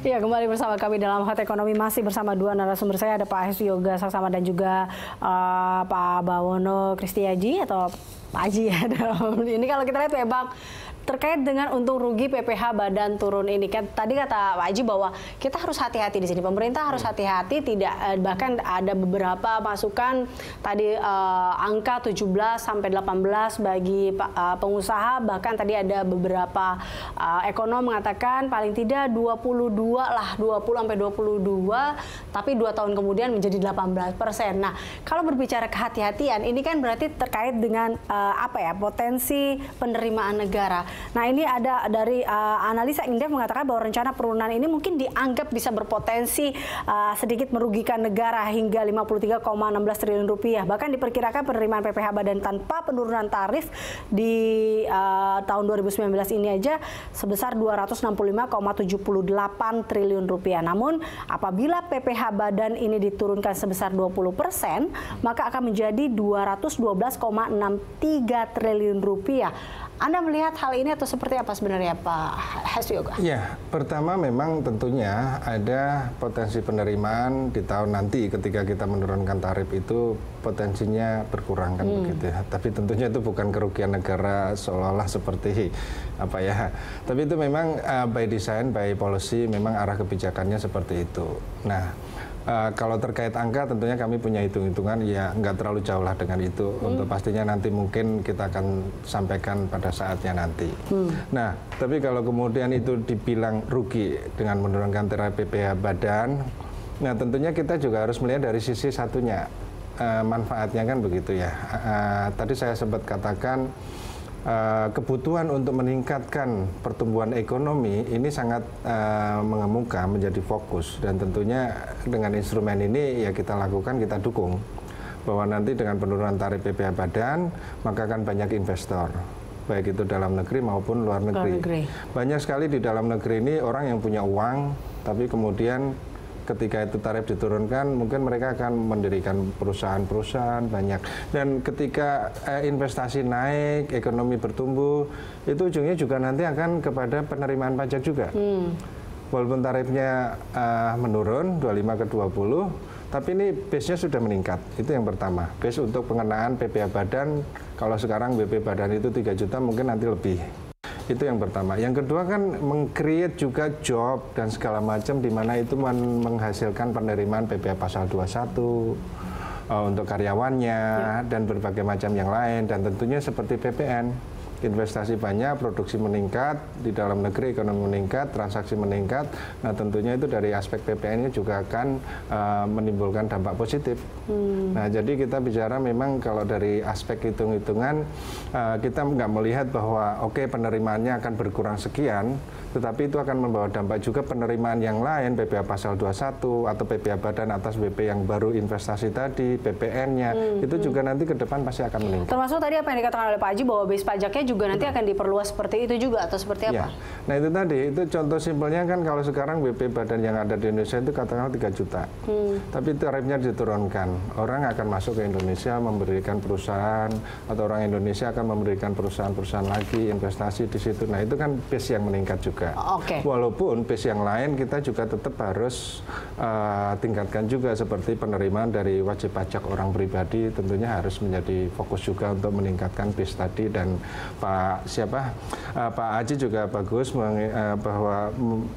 Ya kembali bersama kami dalam Hot Ekonomi masih bersama dua narasumber saya ada Pak Hestu Yoga Saksama dan juga uh, Pak Bawono Kristiaji atau Pak Haji ya. Dalam ini kalau kita lihat memang terkait dengan untung rugi PPH badan turun ini kan tadi kata Pak Haji bahwa kita harus hati-hati di sini pemerintah harus hati-hati tidak eh, bahkan ada beberapa masukan tadi uh, angka 17 sampai 18 bagi uh, pengusaha bahkan tadi ada beberapa uh, ekonom mengatakan paling tidak 22 lah 20 sampai 22 tapi dua tahun kemudian menjadi 18 persen. Nah kalau berbicara kehati-hatian ini kan berarti terkait dengan uh, apa ya potensi penerimaan negara. Nah ini ada dari uh, analisa Indef mengatakan bahwa rencana penurunan ini mungkin dianggap bisa berpotensi uh, sedikit merugikan negara hingga 53,16 triliun rupiah. Bahkan diperkirakan penerimaan PPH badan tanpa penurunan tarif di uh, tahun 2019 ini aja sebesar 265,78 triliun rupiah. Namun apabila PPH badan ini diturunkan sebesar 20 persen, maka akan menjadi 212,63 triliun rupiah. Anda melihat hal ini atau seperti apa sebenarnya Pak Yoga? Ya, pertama memang tentunya ada potensi penerimaan di tahun nanti ketika kita menurunkan tarif itu potensinya berkurang kan hmm. begitu ya. Tapi tentunya itu bukan kerugian negara seolah-olah seperti apa ya. Tapi itu memang uh, by design, by policy memang arah kebijakannya seperti itu. Nah, Uh, kalau terkait angka tentunya kami punya hitung-hitungan ya nggak terlalu jauh lah dengan itu hmm. untuk pastinya nanti mungkin kita akan sampaikan pada saatnya nanti. Hmm. Nah tapi kalau kemudian itu dibilang rugi dengan menurunkan terapi PPH badan, nah tentunya kita juga harus melihat dari sisi satunya uh, manfaatnya kan begitu ya. Uh, tadi saya sempat katakan uh, kebutuhan untuk meningkatkan pertumbuhan ekonomi ini sangat uh, mengemuka menjadi fokus dan tentunya dengan instrumen ini ya kita lakukan kita dukung bahwa nanti dengan penurunan tarif PPh badan maka akan banyak investor baik itu dalam negeri maupun luar negeri. luar negeri. Banyak sekali di dalam negeri ini orang yang punya uang tapi kemudian ketika itu tarif diturunkan mungkin mereka akan mendirikan perusahaan-perusahaan banyak. Dan ketika eh, investasi naik ekonomi bertumbuh itu ujungnya juga nanti akan kepada penerimaan pajak juga. Hmm. walaupun tarifnya uh, menurun 25 ke 20 tapi ini base-nya sudah meningkat. Itu yang pertama. Base untuk pengenaan PPh badan kalau sekarang BP badan itu 3 juta mungkin nanti lebih itu yang pertama. Yang kedua kan mengcreate juga job dan segala macam di mana itu menghasilkan penerimaan PPh pasal 21 uh, eh, untuk karyawannya ya. dan berbagai macam yang lain dan tentunya seperti PPN investasi banyak, produksi meningkat, di dalam negeri ekonomi meningkat, transaksi meningkat. Nah tentunya itu dari aspek PPN-nya juga akan uh, menimbulkan dampak positif. Hmm. Nah jadi kita bicara memang kalau dari aspek hitung-hitungan uh, kita nggak melihat bahwa oke okay, penerimaannya akan berkurang sekian, tetapi itu akan membawa dampak juga penerimaan yang lain, PPh pasal 21 atau PPh badan atas BP yang baru investasi tadi, PPN-nya, hmm, itu hmm. juga nanti ke depan pasti akan meningkat. Termasuk tadi apa yang dikatakan oleh Pak Haji bahwa base pajaknya juga nanti akan diperluas seperti itu juga atau seperti apa? Ya. Nah itu tadi, itu contoh simpelnya kan kalau sekarang BP badan yang ada di Indonesia itu katakanlah 3 juta. Hmm. Tapi tarifnya diturunkan. Orang akan masuk ke Indonesia memberikan perusahaan atau orang Indonesia akan memberikan perusahaan-perusahaan lagi investasi di situ. Nah itu kan base yang meningkat juga. Okay. Walaupun base yang lain kita juga tetap harus uh, tingkatkan juga seperti penerimaan dari wajib pajak orang pribadi tentunya harus menjadi fokus juga untuk meningkatkan base tadi dan Pak siapa uh, Pak Aji juga bagus meng, uh, bahwa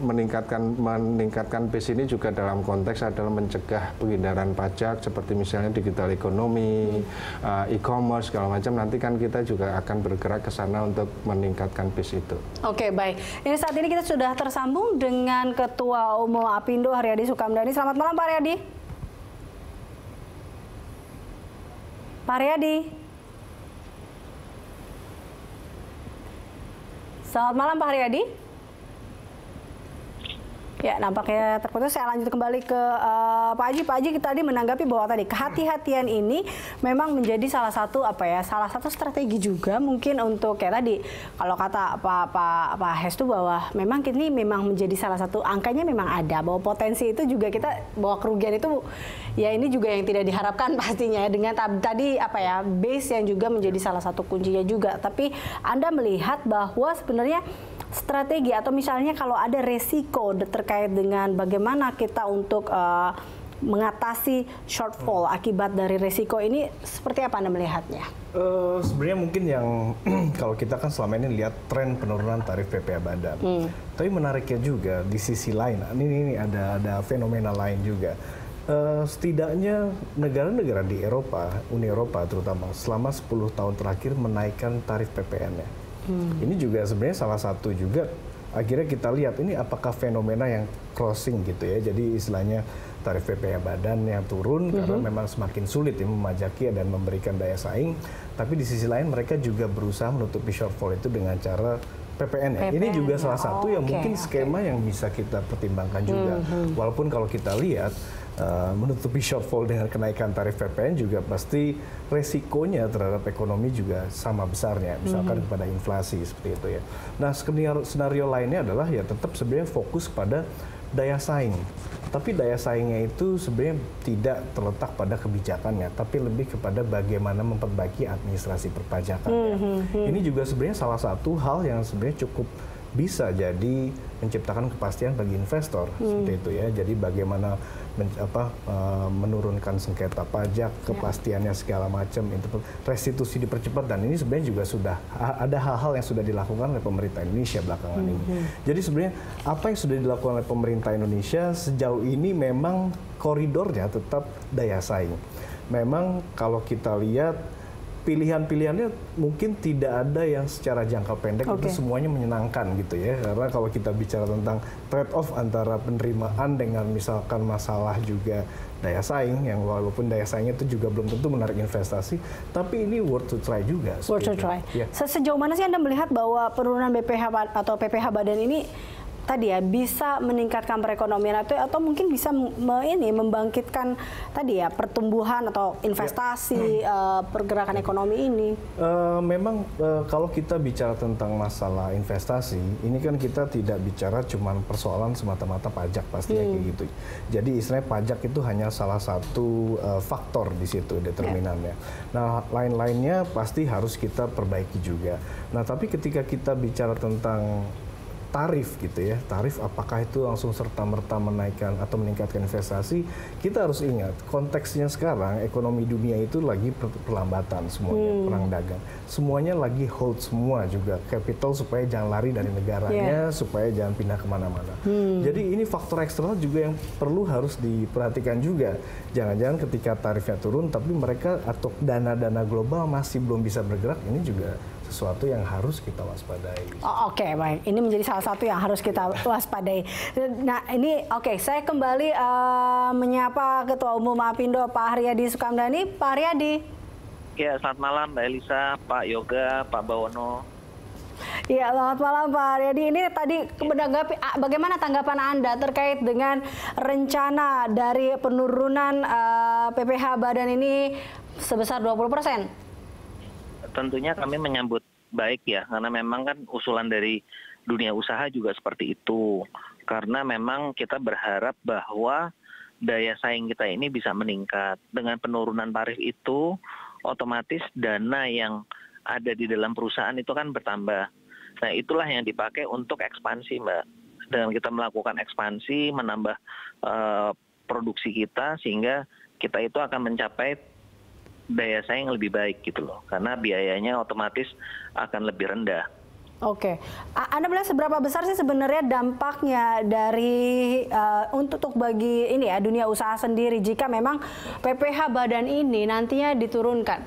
meningkatkan meningkatkan base ini juga dalam konteks adalah mencegah penghindaran pajak seperti misalnya digital ekonomi, uh, e-commerce segala macam nanti kan kita juga akan bergerak ke sana untuk meningkatkan base itu. Oke, okay, baik. Ini saat ini kita sudah tersambung dengan Ketua Umum Apindo Haryadi Sukamdani. Selamat malam Pak Haryadi. Pak Haryadi. Selamat malam Pak Haryadi. Ya, nampaknya terputus. Saya lanjut kembali ke uh, Pak Haji. Pak Haji kita tadi menanggapi bahwa tadi kehati-hatian ini memang menjadi salah satu apa ya, salah satu strategi juga mungkin untuk kayak tadi kalau kata Pak Pak Pak Hestu bahwa memang ini memang menjadi salah satu angkanya memang ada bahwa potensi itu juga kita bahwa kerugian itu ya ini juga yang tidak diharapkan pastinya ya dengan tadi apa ya base yang juga menjadi salah satu kuncinya juga. Tapi Anda melihat bahwa sebenarnya strategi atau misalnya kalau ada resiko terkait dengan bagaimana kita untuk uh, mengatasi shortfall akibat dari resiko ini seperti apa Anda melihatnya? Uh, sebenarnya mungkin yang kalau kita kan selama ini lihat tren penurunan tarif PPh badan. Hmm. Tapi menariknya juga di sisi lain, ini, ini ada ada fenomena lain juga. Uh, setidaknya negara-negara di Eropa, Uni Eropa terutama, selama 10 tahun terakhir menaikkan tarif PPN-nya. Hmm. Ini juga sebenarnya salah satu juga akhirnya kita lihat ini apakah fenomena yang crossing gitu ya. Jadi istilahnya tarif PPh badan yang turun mm -hmm. karena memang semakin sulit ya memajaki dan memberikan daya saing. Tapi di sisi lain mereka juga berusaha menutupi shortfall itu dengan cara PPN ya. PPN Ini juga ya. salah satu oh, yang okay, mungkin skema okay. yang bisa kita pertimbangkan juga. Mm -hmm. Walaupun kalau kita lihat uh, menutupi shortfall dengan kenaikan tarif PPN juga pasti resikonya terhadap ekonomi juga sama besarnya, misalkan mm -hmm. kepada inflasi seperti itu ya. Nah skenario, skenario lainnya adalah ya tetap sebenarnya fokus pada daya saing. Tapi daya saingnya itu sebenarnya tidak terletak pada kebijakannya, tapi lebih kepada bagaimana memperbaiki administrasi perpajakannya. Mm -hmm. Ini juga sebenarnya salah satu hal yang sebenarnya cukup bisa jadi menciptakan kepastian bagi investor hmm. seperti itu ya. Jadi bagaimana men, apa, uh, menurunkan sengketa pajak, ya. kepastiannya segala macam, restitusi dipercepat dan ini sebenarnya juga sudah ada hal-hal yang sudah dilakukan oleh pemerintah Indonesia belakangan hmm. ini. Jadi sebenarnya apa yang sudah dilakukan oleh pemerintah Indonesia sejauh ini memang koridornya tetap daya saing. Memang kalau kita lihat pilihan-pilihannya mungkin tidak ada yang secara jangka pendek okay. itu semuanya menyenangkan gitu ya karena kalau kita bicara tentang trade off antara penerimaan dengan misalkan masalah juga daya saing yang walaupun daya saingnya itu juga belum tentu menarik investasi tapi ini worth to try juga worth to try ya. sejauh mana sih anda melihat bahwa penurunan BPH atau PPH badan ini tadi ya bisa meningkatkan perekonomian atau atau mungkin bisa me, ini membangkitkan tadi ya pertumbuhan atau investasi ya. uh, pergerakan ekonomi ini. Uh, memang uh, kalau kita bicara tentang masalah investasi, ini kan kita tidak bicara cuma persoalan semata-mata pajak pastinya hmm. kayak gitu. Jadi istilahnya pajak itu hanya salah satu uh, faktor di situ determinannya. Ya. Nah, lain-lainnya pasti harus kita perbaiki juga. Nah, tapi ketika kita bicara tentang tarif gitu ya tarif apakah itu langsung serta merta menaikkan atau meningkatkan investasi kita harus ingat konteksnya sekarang ekonomi dunia itu lagi perlambatan semuanya hmm. perang dagang semuanya lagi hold semua juga capital supaya jangan lari dari negaranya yeah. supaya jangan pindah ke mana-mana hmm. jadi ini faktor eksternal juga yang perlu harus diperhatikan juga jangan-jangan ketika tarifnya turun tapi mereka atau dana-dana global masih belum bisa bergerak ini juga sesuatu yang harus kita waspadai. Oh, oke, okay, baik. Ini menjadi salah satu yang harus kita waspadai. Nah, ini oke, okay, saya kembali uh, menyapa Ketua Umum Apindo Pak Haryadi Sukamdani. Pak Haryadi. Ya, selamat malam Mbak Elisa, Pak Yoga, Pak Bawono. Ya, selamat malam Pak Haryadi. Ini tadi menanggapi bagaimana tanggapan Anda terkait dengan rencana dari penurunan uh, eh, PPH badan ini sebesar 20 persen? Tentunya kami menyambut baik ya karena memang kan usulan dari dunia usaha juga seperti itu. Karena memang kita berharap bahwa daya saing kita ini bisa meningkat. Dengan penurunan tarif itu otomatis dana yang ada di dalam perusahaan itu kan bertambah. Nah itulah yang dipakai untuk ekspansi mbak. Dengan kita melakukan ekspansi menambah uh, produksi kita sehingga kita itu akan mencapai daya saing lebih baik gitu loh karena biayanya otomatis akan lebih rendah. Oke, Anda bilang seberapa besar sih sebenarnya dampaknya dari uh, untuk bagi ini ya dunia usaha sendiri jika memang PPh badan ini nantinya diturunkan?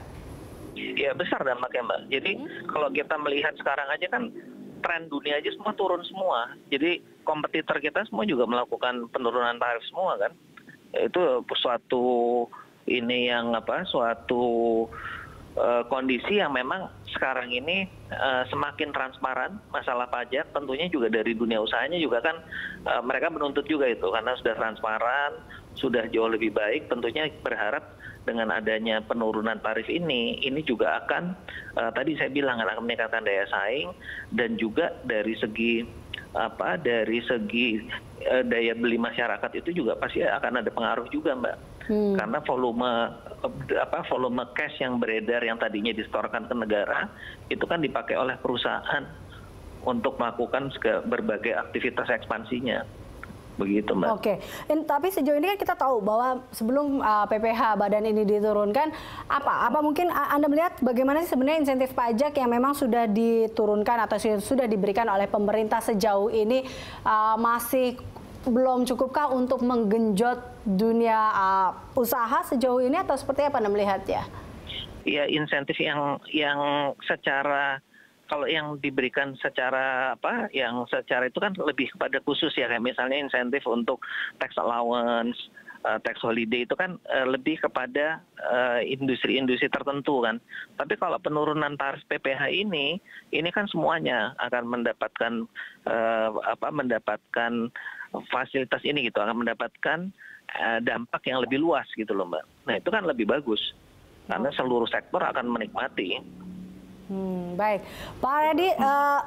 Ya besar dampaknya mbak. Jadi hmm. kalau kita melihat sekarang aja kan tren dunia aja semua turun semua. Jadi kompetitor kita semua juga melakukan penurunan tarif semua kan. Itu suatu ini yang apa suatu uh, kondisi yang memang sekarang ini uh, semakin transparan masalah pajak tentunya juga dari dunia usahanya juga kan uh, mereka menuntut juga itu. Karena sudah transparan sudah jauh lebih baik tentunya berharap dengan adanya penurunan tarif ini ini juga akan uh, tadi saya bilang akan meningkatkan daya saing dan juga dari segi apa dari segi uh, daya beli masyarakat itu juga pasti akan ada pengaruh juga mbak hmm. karena volume apa volume cash yang beredar yang tadinya disetorkan ke negara itu kan dipakai oleh perusahaan untuk melakukan berbagai aktivitas ekspansinya. Begitu, Mbak. Oke, okay. tapi sejauh ini kan kita tahu bahwa sebelum uh, PPH badan ini diturunkan, apa apa mungkin Anda melihat bagaimana sih sebenarnya insentif pajak yang memang sudah diturunkan atau sudah diberikan oleh pemerintah sejauh ini uh, masih belum cukupkah untuk menggenjot dunia uh, usaha sejauh ini atau seperti apa Anda melihatnya? Ya insentif yang yang secara kalau yang diberikan secara apa yang secara itu kan lebih kepada khusus ya kayak misalnya insentif untuk tax allowance uh, tax holiday itu kan uh, lebih kepada industri-industri uh, tertentu kan. Tapi kalau penurunan tarif PPh ini, ini kan semuanya akan mendapatkan uh, apa mendapatkan fasilitas ini gitu, akan mendapatkan uh, dampak yang lebih luas gitu loh mbak. Nah itu kan lebih bagus karena seluruh sektor akan menikmati. Hmm, baik, Pak Redi, uh,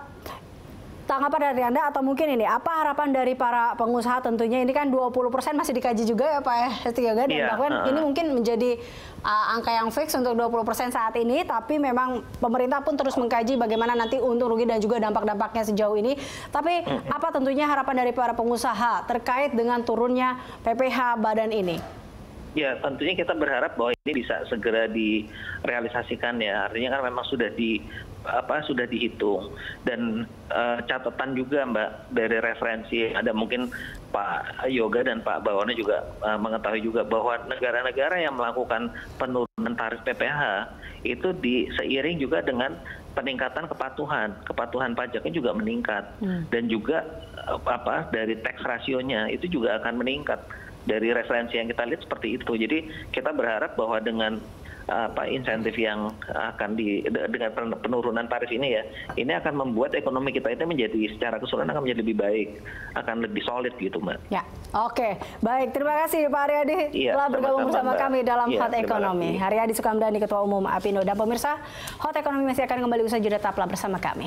tanggapan dari Anda atau mungkin ini apa harapan dari para pengusaha tentunya ini kan 20% masih dikaji juga ya Pak Hesti Yoga dan yeah, bahkan uh. ini mungkin menjadi uh, angka yang fix untuk 20% saat ini tapi memang pemerintah pun terus mengkaji bagaimana nanti untung rugi dan juga dampak-dampaknya sejauh ini. Tapi uh apa tentunya harapan dari para pengusaha terkait dengan turunnya PPH badan ini? Ya tentunya kita berharap bahwa ini bisa segera direalisasikan ya. Artinya kan memang sudah di apa sudah dihitung. Dan uh, catatan juga Mbak dari referensi ada mungkin Pak Yoga dan Pak Bawana juga uh, mengetahui juga bahwa negara-negara yang melakukan penurunan tarif PPH itu di seiring juga dengan peningkatan kepatuhan. Kepatuhan pajaknya juga meningkat. Hmm. dan juga uh, apa dari tax rasionya itu juga akan meningkat dari referensi yang kita lihat seperti itu. Jadi kita berharap bahwa dengan apa insentif yang akan di dengan penurunan tarif ini ya ini akan membuat ekonomi kita itu menjadi secara keseluruhan akan menjadi lebih baik akan lebih solid gitu mbak. Ya oke baik terima kasih Pak Aryadi ya, telah bergabung bersama kami dalam ya, Hot Ekonomi. Haryadi Sukamdani Ketua Umum Apindo dan pemirsa Hot Ekonomi masih akan kembali usai jeda tetaplah bersama kami.